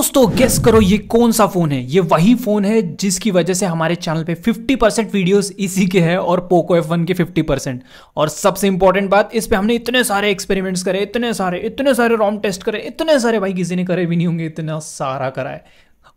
दोस्तों गेस करो ये कौन सा फ़ोन है? ये वही फ़ोन है जिसकी वजह से हमारे चैनल पे 50 परसेंट वीडियोज़ इसी के हैं और पोको एफ़ वन के 50 परसेंट और सबसे इंपॉर्टेंट बात, इस पे हमने इतने सारे एक्सपेरिमेंट्स करे, इतने सारे इतने सारे रॉम टेस्ट करे, इतने सारे भाई किसी ने करे भी नहीं होंगे, इतना सारा करा है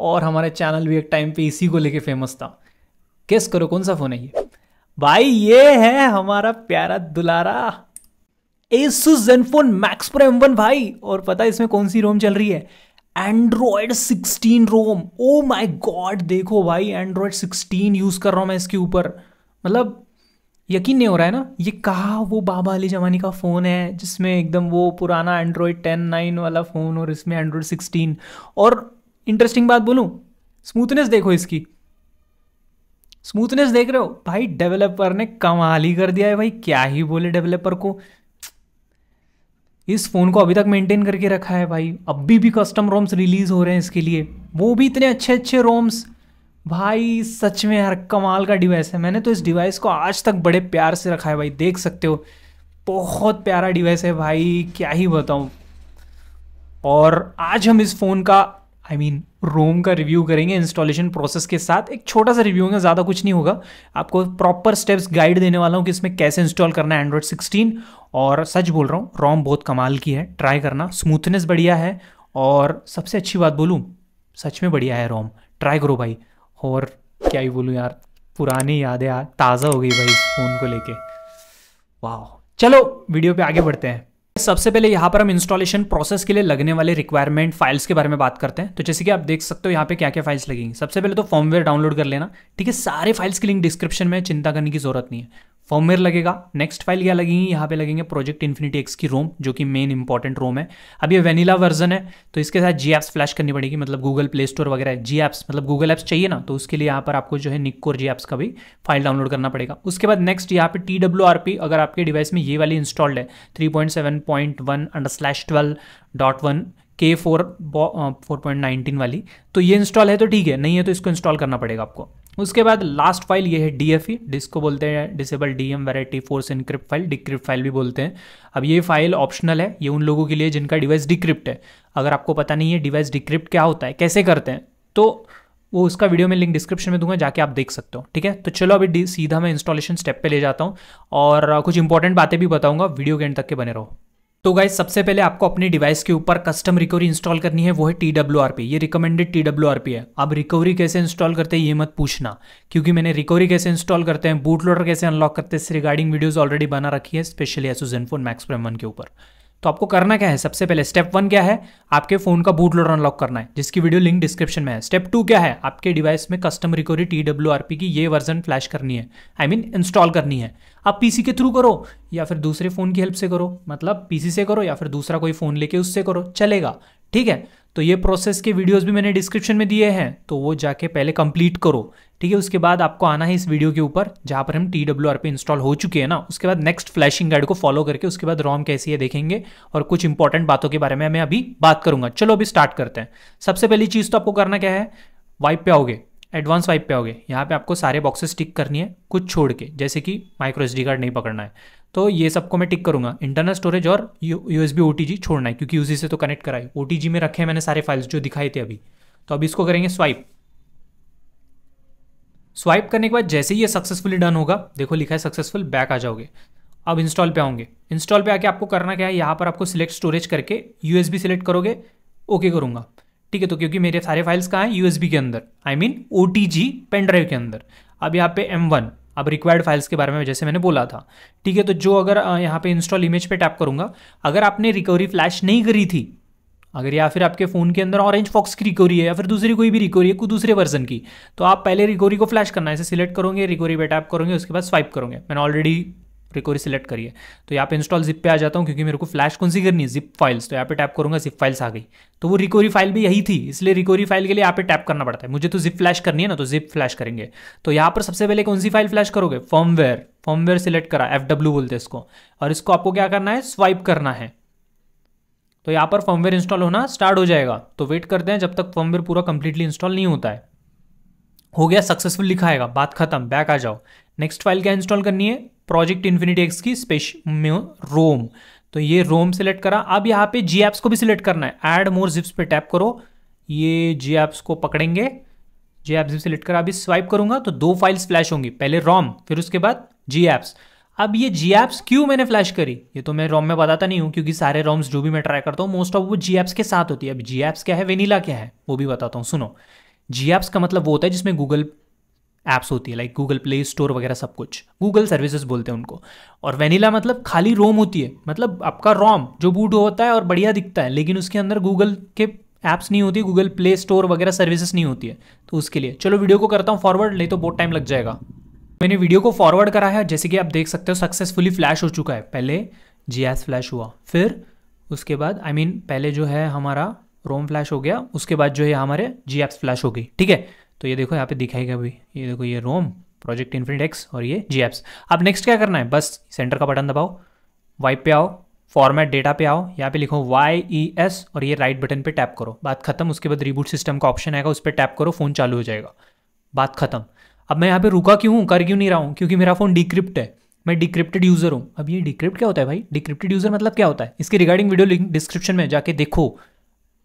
और हमारे चैनल भी एक टाइम पे इसी को लेके फ़ेमस था। गेस करो कौन सा फ़ोन है ये? भाई ये है हमारा प्यारा दुलारा। Asus Zenfone Max Pro M1 भाई। और पता है इसमें कौन सी रोम चल रही है? Android 16 ROM oh my god देखो भाई एंड्रॉयड 16 यूज़ कर रहा हूँ मैं इसके ऊपर। मतलब यकीन नहीं हो रहा है ना? ये कहा वो बाबा अली जमानी का फ़ोन है, जिसमें एकदम वो पुराना एंड्रॉयड टेन नाइन वाला फ़ोन और इसमें एंड्रॉयड सिक्सटीन और इंटरेस्टिंग बात बोलूँ स्मूथनेस देखो इसकी। स्मूथनेस देख रहे हो? भाई डेवलपर ने कमाल ही कर दिया है भाई, क्या ही बोले डेवलपर को। इस फ़ोन को अभी तक मेंटेन करके रखा है भाई। अभी भी कस्टम रोम्स रिलीज़ हो रहे हैं इसके लिए। वो भी इतने अच्छे अच्छे रोम्स भाई, सच में यार, कमाल का डिवाइस है। मैंने तो इस डिवाइस को आज तक बड़े प्यार से रखा है भाई। देख सकते हो। बहुत प्यारा डिवाइस है भाई। क्या ही बताऊँ। और आज हम इस फ़ोन का आई मीन रोम का रिव्यू करेंगे इंस्टॉलेशन प्रोसेस के साथ। एक छोटा सा रिव्यू होगा, ज़्यादा कुछ नहीं होगा। आपको प्रॉपर स्टेप्स गाइड देने वाला हूँ कि इसमें कैसे इंस्टॉल करना है एंड्रॉयड 16 और सच बोल रहा हूँ रोम बहुत कमाल की है। ट्राई करना। स्मूथनेस बढ़िया है। और सबसे अच्छी बात बोलूँ, सच में बढ़िया है रोम ट्राई करो भाई। और क्या ही बोलूँ यार, पुरानी यादें यार ताज़ा हो गई भाई इस फ़ोन को लेके। वाह चलो वीडियो पे आगे बढ़ते हैं। सबसे पहले यहाँ पर हम इंस्टॉलेशन प्रोसेस के लिए लगने वाले रिक्वायरमेंट फाइल्स के बारे में बात करते हैं। तो जैसे कि आप देख सकते हो यहाँ पे क्या क्या फाइल्स लगेंगी। सबसे पहले तो फॉर्मवेयर डाउनलोड कर लेना। ठीक है, सारे फाइल्स की लिंक डिस्क्रिप्शन में चिंता करने की ज़रूरत नहीं है। फॉर्मवेयर लगेगा नेक्स्ट फ़ाइल क्या लगेंगी? यहाँ पे लगेंगे प्रोजेक्ट इन्फिनिटी एक्स की रोम जो कि मेन इंपॉर्टेंट रोम है। अब ये वेनिला वर्जन है तो इसके साथ जी एप्स फ्लैश करनी पड़ेगी मतलब गूगल प्ले स्टोर वगैरह जी एप्स मतलब गूगल एप्स चाहिए ना तो उसके लिए यहाँ पर आपको जो है निकोर जी एप्स का भी फ़ाइल डाउनलोड करना पड़ेगा। उसके बाद नेक्स्ट यहाँ पे टी डब्ल्यू आर पी अगर आपके डिवाइस में ये वाली इंस्टॉल्ड है three point seven point one under slash twelve dot one के फोर फोर पॉइंट नाइनटीन वाली तो ये इंस्टॉल है तो ठीक है, नहीं है तो इसको इंस्टॉल करना पड़ेगा आपको। उसके बाद लास्ट फ़ाइल ये है डी एफ़ ई जिसको बोलते हैं disable D M verity force encrypt file decrypt file भी बोलते हैं। अब ये फ़ाइल ऑप्शनल है, ये उन लोगों के लिए जिनका डिवाइस डिक्रिप्ट है। अगर आपको पता नहीं है डिवाइस डिक्रिप्ट क्या होता है, कैसे करते हैं तो वो उसका वीडियो में लिंक डिस्क्रिप्शन में दूँगा, जाके आप देख सकते हो, ठीक है? तो चलो अभी सीधा मैं इंस्टॉलेशन स्टेप पे ले जाता हूँ और, कुछ इंपॉर्टेंट बातें भी बताऊँगा वीडियो के एंड तक के बने रहो। तो गाइज़ सबसे पहले आपको अपने डिवाइस के ऊपर कस्टम रिकवरी इंस्टॉल करनी है, वो है टी डब्ल्यू आर पी ये recommended T W R P है. अब रिकवरी कैसे इंस्टॉल करते हैं, ये मत पूछना. क्योंकि मैंने रिकवरी कैसे इंस्टॉल करते हैं बूट लोडर कैसे अनलॉक करते हैं, इस रिगार्डिंग वीडियोज़ ऑलरेडी बना रखी है specially Asus Zen phone Max Pro M one के ऊपर. तो आपको करना क्या है? सबसे पहले स्टेप वन क्या है? आपके फ़ोन का बूट लोडर अनलॉक करना है, जिसकी वीडियो लिंक डिस्क्रिप्शन में है। स्टेप टू क्या है? आपके डिवाइस में custom recovery T W R P की ये वर्जन फ्लैश करनी है। आई मीन इंस्टॉल करनी है। आप पीसी के थ्रू करो, या फिर दूसरे फ़ोन की हेल्प से करो मतलब पीसी से करो, या फिर दूसरा कोई फ़ोन लेके उससे करो, चलेगा। ठीक है? तो ये प्रोसेस के वीडियोस भी मैंने डिस्क्रिप्शन में दिए हैं तो वो जाके पहले कंप्लीट करो। ठीक है? उसके बाद आपको आना है इस वीडियो के ऊपर, जहाँ पर हम T W R P install हो चुके हैं ना। उसके बाद नेक्स्ट फ्लैशिंग गाइड को फॉलो करके उसके बाद रॉम कैसी है देखेंगे, और कुछ इंपॉर्टेंट बातों के बारे में मैं अभी बात करूँगा। चलो अभी स्टार्ट करते हैं। सबसे पहली चीज़ तो आपको करना क्या है? वाइप पे आओगे। एडवांस वाइप पे आओगे। यहाँ पे आपको सारे बॉक्सेस टिक करनी है, कुछ छोड़ के, जैसे कि माइक्रो एस कार्ड नहीं पकड़ना है। तो ये सबको मैं टिक करूँगा। इंटरनल स्टोरेज और यू एस छोड़ना है, क्योंकि उसी से तो कनेक्ट कराई ओ में रखे हैं मैंने सारे फाइल्स जो दिखाए थे अभी। तो अब इसको करेंगे स्वाइप स्वाइप करने के बाद जैसे ही ये सक्सेसफुली डन होगा, देखो लिखा है सक्सेसफुल बैक आ जाओगे। अब इंस्टॉल पे आओगे। इंस्टॉल पे आके आपको करना क्या है, यहाँ पर आपको सिलेक्ट स्टोरेज करके यूएसबी सिलेक्ट करोगे ओके करूँगा। ठीक है तो क्योंकि मेरे सारे फाइल्स कहाँ हैं? यूएसबी के अंदर। I mean O T pen drive के अंदर। अब यहाँ पे एम वन अब रिक्वायर्ड फाइल्स के बारे में जैसे मैंने बोला था। ठीक है तो जो अगर यहाँ पे इंस्टॉल इमेज पे टैप करूँगा, अगर आपने रिकवरी फ्लैश नहीं करी थी, अगर या फिर आपके फ़ोन के अंदर ऑरेंज फॉक्स की रिकवरी है, या फिर दूसरी कोई भी रिकवरी है कोई दूसरे वर्जन की तो आप पहले रिकवरी को फ्लैश करना है। इसे सिलेक्ट करोगे रिकवरी पे टैप करोगे, उसके बाद स्वाइप करोगे। मैंने ऑलरेडी रिकवरी सिलेक्ट करिए। तो यहाँ पे इंस्टॉल जिप पे आ जाता हूँ क्योंकि मेरे को फ्लैश कौन सी करनी है? जिप फाइल्स तो यहाँ पे टैप करूँगा जिप फाइल्स आ गई। तो वो रिकवरी फ़ाइल भी यही थी, इसलिए रिकवरी फ़ाइल के लिए यहाँ पे टैप करना पड़ता है। मुझे तो जिप फ्लैश करनी है ना तो जिप फ्लैश करेंगे। तो यहाँ पर सबसे पहले कौन सी फ़ाइल फ्लैश करोगे? फॉर्मवेयर फॉर्मवेयर सिलेक्ट करा एफ़ डब्ल्यू बोलते हैं इसको। और इसको आपको क्या करना है? स्वाइप करना है। तो यहाँ पर फॉर्मवेयर इंस्टॉल होना स्टार्ट हो जाएगा। तो वेट करते हैं जब तक फॉर्मवेयर पूरा कंप्लीटली इंस्टॉल नहीं होता है। हो गया सक्सेसफुल लिखाएगा बात खत्म बैक आ जाओ। नेक्स्ट फ़ाइल क्या इंस्टॉल करनी है? प्रोजेक्ट इन्फिनिटी एक्स की स्पेश रोम। तो ये रोम सिलेक्ट करा। अब यहाँ पे जी एप्स को भी सिलेक्ट करना है। एड मोर जिप्स पे टैप करो। ये जी एप्स को पकड़ेंगे। जी ऐप्स सेलेक्ट करा। अभी स्वाइप करूँगा तो दो फाइल्स फ्लैश होंगी। पहले रॉम, फिर उसके बाद जी ऐप्स अब ये जी एप्स क्यों मैंने फ्लैश करी? ये तो मैं रोम में बताता नहीं हूँ, क्योंकि सारे रोम्स जो भी मैं ट्राई करता हूँ मोस्ट ऑफ़ वो जी एप्स के साथ होती है। अब जी एप्स क्या है? वेनीला क्या है? वो भी बताता हूँ। सुनो। जी ऐप्स का मतलब वो होता है जिसमें गूगल ऐप्स होती है लाइक गूगल प्ले स्टोर वगैरह सब कुछ। गूगल सर्विसेज़ बोलते हैं उनको। और वेनिला मतलब खाली रोम होती है। मतलब आपका रोम जो बूट होता है और बढ़िया दिखता है लेकिन उसके अंदर गूगल के ऐप्स नहीं होती गूगल प्ले स्टोर वगैरह सर्विसेज़ नहीं होती है। तो उसके लिए। चलो वीडियो को करता हूँ फॉरवर्ड नहीं तो बहुत टाइम लग जाएगा। मैंने वीडियो को फॉरवर्ड करा है जैसे कि आप देख सकते हो सक्सेसफुली फ्लैश हो चुका है। पहले जी फ्लैश हुआ फिर उसके बाद आई I मीन mean, पहले जो है हमारा रोम फ्लैश हो गया उसके बाद जो है हमारे जी एप्स फ्लैश हो गई ठीक है? तो ये देखो यहाँ पे दिखाएगा अभी। ये देखो, ये रोम, प्रोजेक्ट इन्फिनिट एक्स और ये जी एप्स। अब नेक्स्ट क्या करना है? बस सेंटर का बटन दबाओ, वाइप पे आओ, फॉर्मेट डेटा पे आओ, यहाँ पे लिखो वाई ई एस और ये राइट बटन पे टैप करो। बात खत्म, उसके बाद रिबूट सिस्टम का ऑप्शन आएगा, उस पर टैप करो फ़ोन चालू हो जाएगा। बात खत्म। अब मैं यहाँ पे रुका क्यों कर क्यों नहीं रहा हूँ? क्योंकि मेरा फ़ोन डिक्रिप्ट है। मैं डिक्रिप्टेड यूज़र हूँ। अब ये डिक्रिप्ट क्या होता है भाई? डिक्रिप्टेड यूज़र मतलब क्या होता है? इसके रिगार्डिंग वीडियो लिंक डिस्क्रिप्शन में जाके देखो,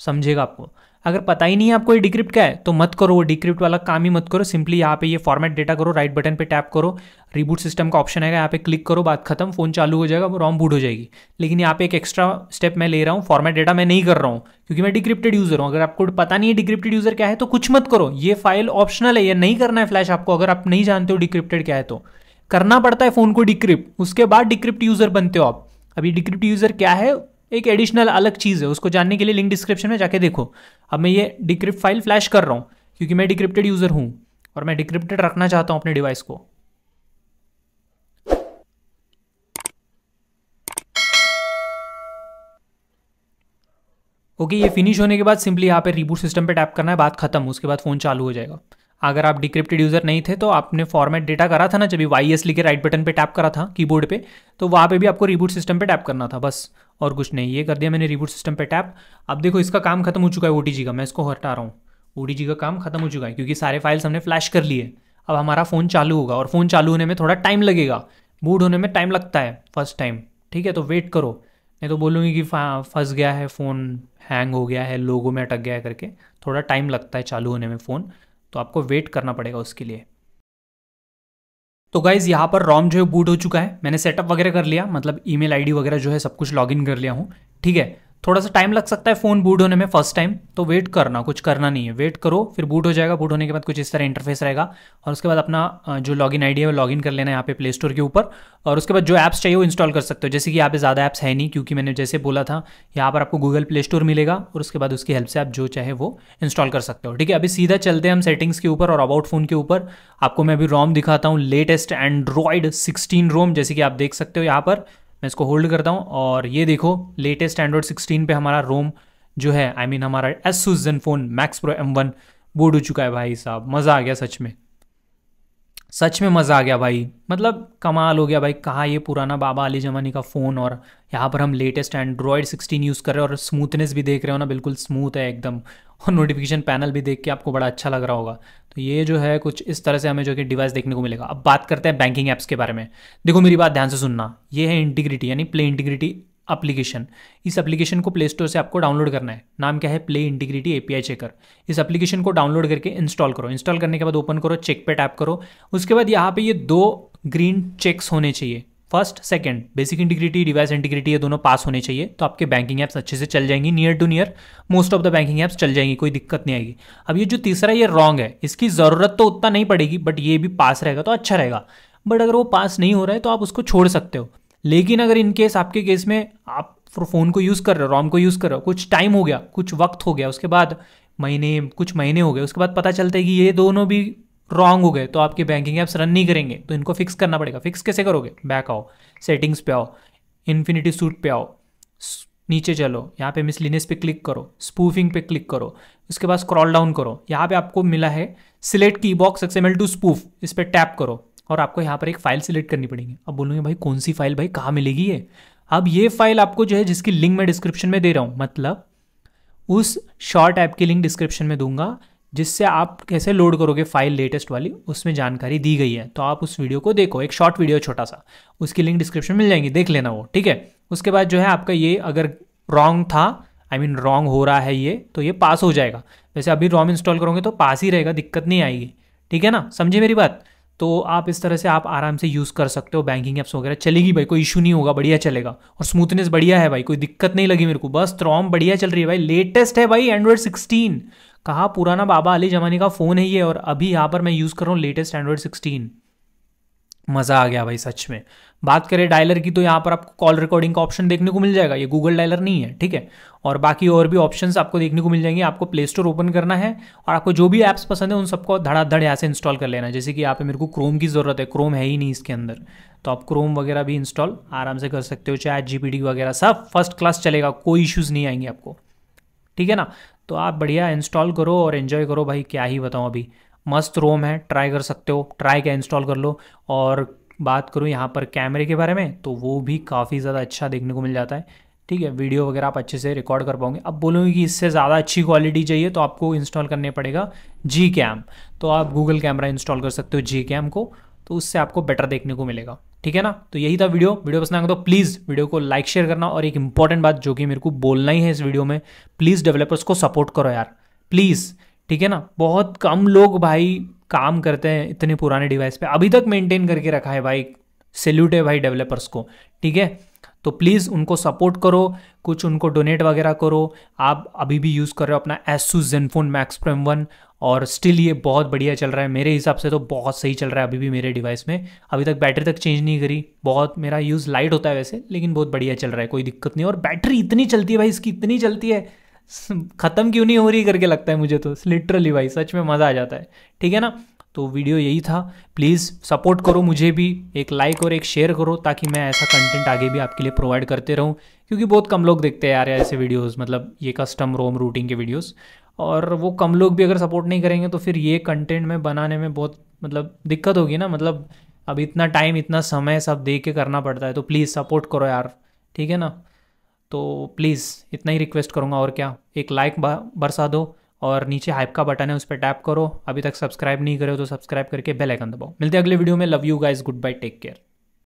समझेगा आपको। अगर पता ही नहीं है आपको ये डिक्रिप्ट क्या है तो मत करो वो डिक्रिप्ट वाला काम ही मत करो। सिंपली यहाँ पे ये फॉर्मेट डेटा करो राइट बटन पे टैप करो। रिबूट सिस्टम का ऑप्शन आएगा, यहाँ पे क्लिक करो, बात खत्म फ़ोन चालू हो जाएगा वो रॉम बूट हो जाएगी। लेकिन यहाँ पे एक एक्स्ट्रा स्टेप मैं ले रहा हूँ फॉर्मेट डेटा मैं नहीं कर रहा हूँ, क्योंकि मैं डिक्रिप्टेड यूज़र हूँ। अगर आपको पता नहीं है डिक्रिप्टेड यूज़र क्या है तो कुछ मत करो। ये फ़ाइल ऑप्शनल है, ये नहीं करना है फ्लैश आपको, अगर आप नहीं जानते हो डिक्रिप्टेड क्या है तो। करना पड़ता है फ़ोन को डिक्रिप्ट उसके बाद डिक्रिप्ट यूज़र बनते हो आप। अभी डिक्रिप्ट यूज़र क्या है एक एडिशनल अलग चीज़ है उसको जानने के लिए लिंक डिस्क्रिप्शन में जाके देखो। अब मैं ये डिक्रिप्ट फ़ाइल फ्लैश कर रहा हूँ क्योंकि मैं डिक्रिप्टेड यूज़र हूँ और मैं डिक्रिप्टेड रखना चाहता हूँ अपने डिवाइस को। ओके okay, ये फिनिश होने के बाद सिंपली यहाँ पे रिबूट सिस्टम पे टैप करना है बात खत्म उसके बाद फ़ोन चालू हो जाएगा। अगर आप डिक्रिप्टेड यूज़र नहीं थे तो आपने फॉर्मेट डेटा करा था ना, जब वाई एस लिखे राइट बटन पे टैप करा था कीबोर्ड पे तो वहाँ पे भी आपको रिबूट सिस्टम पे टैप करना था, बस। और कुछ नहीं, ये कर दिया मैंने रिबूट सिस्टम पे टैप अब देखो, इसका काम खत्म हो चुका है ओ का, मैं इसको हटा रहा हूँ। ओ का काम खत्म हो चुका है, क्योंकि सारे फाइल्स हमने फ्लैश कर लिए। अब हमारा फ़ोन चालू होगा, और फ़ोन चालू होने में थोड़ा टाइम लगेगा। बूट होने में टाइम लगता है फ़र्स्ट टाइम ठीक है? तो वेट करो। नहीं तो बोलूँगी कि फंस गया है फ़ोन हैंग हो गया है, लोगों में अटक गया है करके। थोड़ा टाइम लगता है चालू होने में फ़ोन तो आपको वेट करना पड़ेगा उसके लिए। तो गाइज़ यहाँ पर रॉम जो है बूट हो चुका है। मैंने सेटअप वगैरह कर लिया मतलब ईमेल आईडी वगैरह जो है सब कुछ लॉगिन कर लिया हूँ। ठीक है? थोड़ा सा टाइम लग सकता है फ़ोन बूट होने में फ़र्स्ट टाइम तो वेट करना, कुछ करना नहीं है। वेट करो, फिर बूट हो जाएगा बूट होने के बाद कुछ इस तरह इंटरफेस रहेगा। और उसके बाद अपना जो लॉगिन आईडी है वो लॉगिन कर लेना यहाँ पे प्ले स्टोर के ऊपर। और उसके बाद जो ऐप्स चाहिए वो इंस्टॉल कर सकते हो। जैसे कि यहाँ पे ज़्यादा ऐप्स है नहीं, क्योंकि मैंने जैसे बोला था, यहाँ पर आपको गूगल प्ले स्टोर मिलेगा और उसके बाद उसकी हेल्प से आप जो चाहे वो इंस्टॉल कर सकते हो। ठीक है, अभी सीधा चलते हैं हम सेटिंग्स के ऊपर और अबाउट फ़ोन के ऊपर। आपको मैं अभी रोम दिखाता हूँ लेटेस्ट एंड्रॉयड सिक्सटीन रोम जैसे कि आप देख सकते हो यहाँ पर। मैं इसको होल्ड करता हूँ और ये देखो लेटेस्ट एंड्रॉयड सिक्सटीन पे हमारा रोम जो है आई I मीन mean, हमारा Asus Zen phone Max Pro M one board हो चुका है भाई साहब। मज़ा आ गया सच में। सच में मज़ा आ गया भाई। मतलब कमाल हो गया भाई, कहाँ ये पुराना बाबा अली जमानी का फ़ोन और यहाँ पर हम लेटेस्ट एंड्रॉयड 16 यूज़ कर रहे हैं और स्मूथनेस भी देख रहे हो ना, बिल्कुल स्मूथ है एकदम। और नोटिफिकेशन पैनल भी देख के आपको बड़ा अच्छा लग रहा होगा। तो ये जो है कुछ इस तरह से हमें जो कि डिवाइस देखने को मिलेगा। अब बात करते हैं बैंकिंग ऐप्स के बारे में। देखो मेरी बात ध्यान से सुनना। ये है इंटीग्रिटी यानी प्ले इंटीग्रिटी एप्लीकेशन इस एप्लीकेशन को प्ले स्टोर से आपको डाउनलोड करना है। नाम क्या है? प्ले इंटीग्रिटी एपीआई चेकर इस एप्लीकेशन को डाउनलोड करके इंस्टॉल करो। इंस्टॉल करने के बाद ओपन करो चेक पे टैप करो। उसके बाद यहाँ पे ये दो ग्रीन चेक्स होने चाहिए। First second basic integrity device integrity ये दोनों पास होने चाहिए। तो आपके बैंकिंग ऐप्स अच्छे से चल जाएँगी। Near to near most of the banking apps चल जाएँगी। कोई दिक्कत नहीं आएगी। अब ये जो तीसरा ये रॉन्ग है, इसकी ज़रूरत तो उतना नहीं पड़ेगी बट ये भी पास रहेगा तो अच्छा रहेगा। बट अगर वो पास नहीं हो रहा है तो आप उसको छोड़ सकते हो। लेकिन अगर इन केस आपके केस में आप फ़ोन को यूज़ कर रहे हो रॉम को यूज़ कर रहे हो, कुछ टाइम हो गया, कुछ वक्त हो गया, उसके बाद महीने, कुछ महीने हो गए, उसके बाद पता चलता है कि ये दोनों भी रॉन्ग हो गए तो आपके बैंकिंग ऐप्स रन नहीं करेंगे तो इनको फिक्स करना पड़ेगा। फिक्स कैसे करोगे? बैक आओ सेटिंग्स पे आओ इन्फिनिटी सूट पे आओ नीचे चलो, यहाँ पे मिसलिनियस पे क्लिक करो स्पूफिंग पे क्लिक करो, उसके बाद स्क्रॉल डाउन करो। यहाँ पे आपको मिला है सिलेक्ट की बॉक्स एक्सएमएल टू स्पूफ इस पर टैप करो। और आपको यहाँ पर एक फ़ाइल सिलेक्ट करनी पड़ेगी। अब बोलूँगे, भाई, कौन सी फ़ाइल भाई? कहाँ मिलेगी ये? अब ये फ़ाइल आपको जो है, जिसकी लिंक मैं डिस्क्रिप्शन में दे रहा हूँ मतलब उस शॉर्ट ऐप की लिंक डिस्क्रिप्शन में दूँगा, जिससे आप कैसे लोड करोगे फ़ाइल लेटेस्ट वाली, उसमें जानकारी दी गई है। तो आप उस वीडियो को देखो, एक शॉर्ट वीडियो छोटा सा उसकी लिंक डिस्क्रिप्शन मिल जाएँगी, देख लेना वो, ठीक है? उसके बाद जो है आपका ये अगर रॉन्ग था आई मीन रॉन्ग हो रहा है ये तो ये पास हो जाएगा। वैसे अभी रॉम इंस्टॉल करोगे तो पास ही रहेगा, दिक्कत नहीं आएगी, ठीक है ना? समझे मेरी बात? तो आप इस तरह से आप आराम से यूज़ कर सकते हो बैंकिंग ऐप्स वगैरह। चलेगी भाई, कोई इशू नहीं होगा, बढ़िया चलेगा। और स्मूथनेस बढ़िया है भाई, कोई दिक्कत नहीं लगी मेरे को। बस रॉम बढ़िया चल रही है भाई। लेटेस्ट है भाई एंड्रॉयड सिक्सटीन कहा पुराना बाबा अली जमाने का फ़ोन है ये, और अभी यहाँ पर मैं यूज़ कर रहा हूँ लेटेस्ट एंड्रॉयड सिक्सटीन मज़ा आ गया भाई सच में। बात करें डायलर की तो यहाँ पर आपको कॉल रिकॉर्डिंग का ऑप्शन देखने को मिल जाएगा। ये गूगल डायलर नहीं है, ठीक है? और बाकी और भी ऑप्शंस आपको देखने को मिल जाएँगे। आपको प्ले स्टोर ओपन करना है और आपको जो भी ऐप्स पसंद है, उन सबको धड़ाधड़ यहाँ से इंस्टॉल कर लेना है। जैसे कि यहाँ पे मेरे को क्रोम की ज़रूरत है। क्रोम है ही नहीं इसके अंदर। तो आप क्रोम वगैरह भी इंस्टॉल आराम से कर सकते हो। चाहे जी वगैरह, सब फ़र्स्ट क्लास चलेगा, कोई इश्यूज़ नहीं आएँगे आपको। ठीक है ना? तो आप बढ़िया इंस्टॉल करो और इन्जॉय करो। भाई, क्या ही बताऊँ अभी। मस्त रोम है ट्राई कर सकते हो। ट्राई क्या इंस्टॉल कर लो। और बात करूँ यहाँ पर कैमरे के बारे में तो वो भी काफ़ी ज़्यादा अच्छा देखने को मिल जाता है। ठीक है, वीडियो वगैरह आप अच्छे से रिकॉर्ड कर पाओगे। अब बोलोगे कि इससे ज़्यादा अच्छी क्वालिटी चाहिए तो आपको इंस्टॉल करने पड़ेगा जी कैम तो आप गूगल कैमरा इंस्टॉल कर सकते हो जी कैम को तो उससे आपको बेटर देखने को मिलेगा। ठीक है ना? तो यही था वीडियो। वीडियो पसंद आएगा तो प्लीज़ वीडियो को लाइक शेयर करना और एक इंपॉर्टेंट बात जो कि मेरे को बोलना ही है इस वीडियो में प्लीज़ डेवलपर्स को सपोर्ट करो यार। प्लीज़ ठीक है ना? बहुत कम लोग भाई काम करते हैं इतने पुराने डिवाइस पे। अभी तक मेंटेन करके रखा है भाई सेल्यूट है भाई डेवलपर्स को, ठीक है? तो प्लीज़ उनको सपोर्ट करो, कुछ उनको डोनेट वगैरह करो। आप अभी भी यूज़ कर रहे हो अपना Asus Zenfone Max Pro M one और स्टिल ये बहुत बढ़िया चल रहा है। मेरे हिसाब से तो बहुत सही चल रहा है अभी भी मेरे डिवाइस में। अभी तक बैटरी तक चेंज नहीं करी। बहुत मेरा यूज़ लाइट होता है वैसे, लेकिन बहुत बढ़िया चल रहा है, कोई दिक्कत नहीं। और बैटरी इतनी चलती है भाई, इसकी इतनी चलती है। ख़त्म क्यों नहीं हो रही करके लगता है मुझे तो। लिटरली भाई, सच में मज़ा आ जाता है। ठीक है ना? तो वीडियो यही था। प्लीज़ सपोर्ट करो मुझे भी। एक लाइक और एक शेयर करो ताकि मैं ऐसा कंटेंट आगे भी आपके लिए प्रोवाइड करते रहूँ। क्योंकि बहुत कम लोग देखते हैं यार ऐसे वीडियोस मतलब ये कस्टम रोम रूटिंग के वीडियोस और वो कम लोग भी अगर सपोर्ट नहीं करेंगे तो फिर ये कंटेंट में बनाने में बहुत मतलब दिक्कत होगी ना। मतलब अब इतना टाइम इतना समय सब दे के करना पड़ता है। तो प्लीज़ सपोर्ट करो यार। ठीक है ना? तो प्लीज़ इतना ही रिक्वेस्ट करूँगा और क्या? एक लाइक बरसा दो और नीचे हाइप का बटन है, उस पर टैप करो। अभी तक सब्सक्राइब नहीं करे हो तो सब्सक्राइब करके बेल आइकन दबाओ। मिलते हैं अगले वीडियो में। Love you guys good bye take care